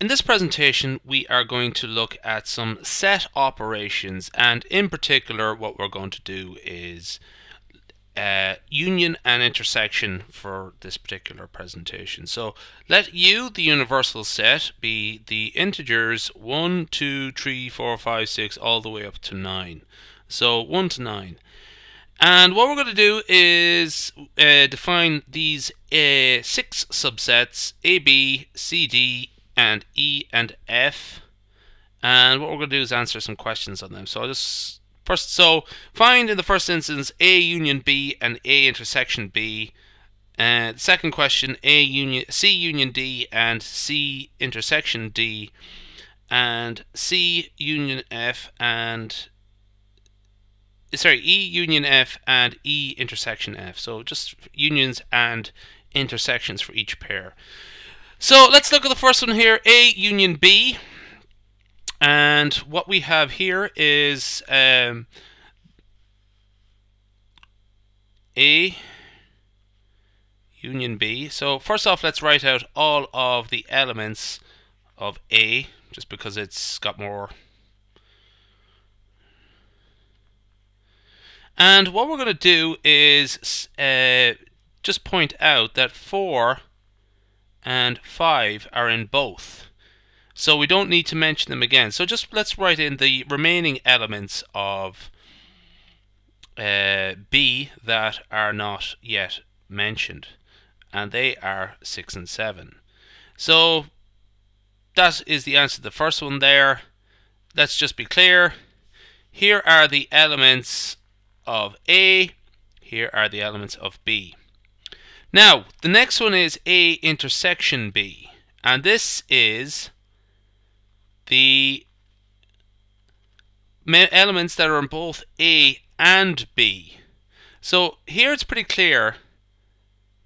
In this presentation we are going to look at some set operations and in particular what we're going to do is uh, union and intersection for this particular presentation. So let U, the universal set, be the integers 1, 2, 3, 4, 5, 6 all the way up to 9. So 1 to 9. And what we're going to do is uh, define these uh, six subsets A, B, C, D, and E and F. And what we're going to do is answer some questions on them. So I'll just first, so find in the first instance A union B and A intersection B. And uh, second question, A union C union D and C intersection D, and C union F and sorry E union F and E intersection F. So just unions and intersections for each pair. So let's look at the first one here, A union B. And what we have here is um, A union B. So first off, let's write out all of the elements of A, just because it's got more. And what we're going to do is uh, just point out that 4 and 5 are in both. So we don't need to mention them again. So just let's write in the remaining elements of uh, B that are not yet mentioned. And they are 6 and 7. So that is the answer to the first one there. Let's just be clear. Here are the elements of A. Here are the elements of B. Now, the next one is A intersection B. And this is the elements that are in both A and B. So here it's pretty clear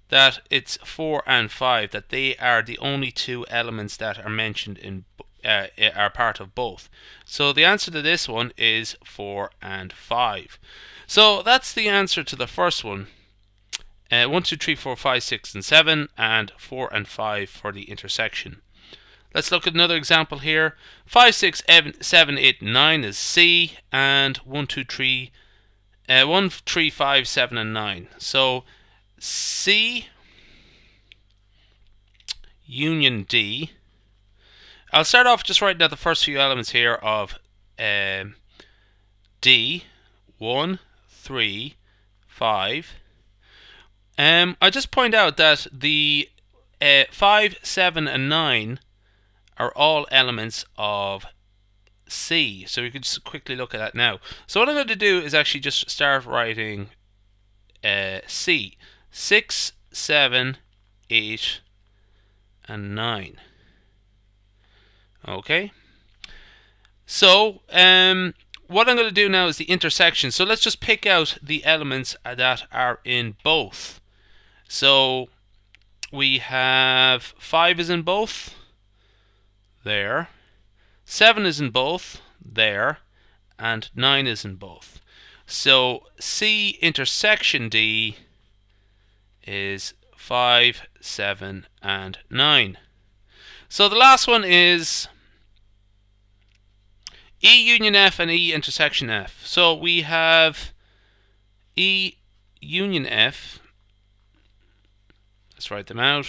that it's 4 and 5, that they are the only two elements that are mentioned in uh, are part of both. So the answer to this one is 4 and 5. So that's the answer to the first one. Uh, 1, 2, 3, 4, 5, 6, and 7, and 4 and 5 for the intersection. Let's look at another example here. 5, 6, 7, 8, 9 is C, and 1, 2, 3, uh, 1, 3, 5, 7, and 9. So C union D. I'll start off just writing out the first few elements here of um, D. 1, 3, 5, um, I just point out that the uh, 5, 7 and 9 are all elements of C. So we could just quickly look at that now. So what I'm going to do is actually just start writing uh, C. 6, 7, 8 and 9. Okay. So um, what I'm going to do now is the intersection. So let's just pick out the elements that are in both. So we have 5 is in both, there. 7 is in both, there. And 9 is in both. So C intersection D is 5, 7, and 9. So the last one is E union F and E intersection F. So we have E union F Let's write them out.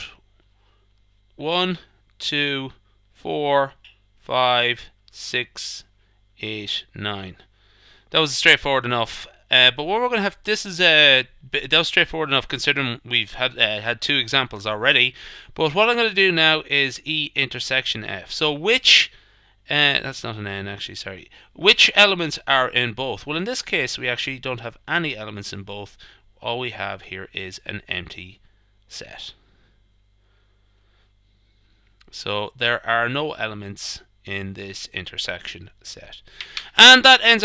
One, two, four, five, six, eight, nine. That was straightforward enough. Uh, but what we're going to have, this is a, that was straightforward enough considering we've had uh, had two examples already. But what I'm going to do now is E intersection F. So which, uh, that's not an N actually, sorry. Which elements are in both? Well, in this case, we actually don't have any elements in both. All we have here is an empty set. So there are no elements in this intersection set. And that ends our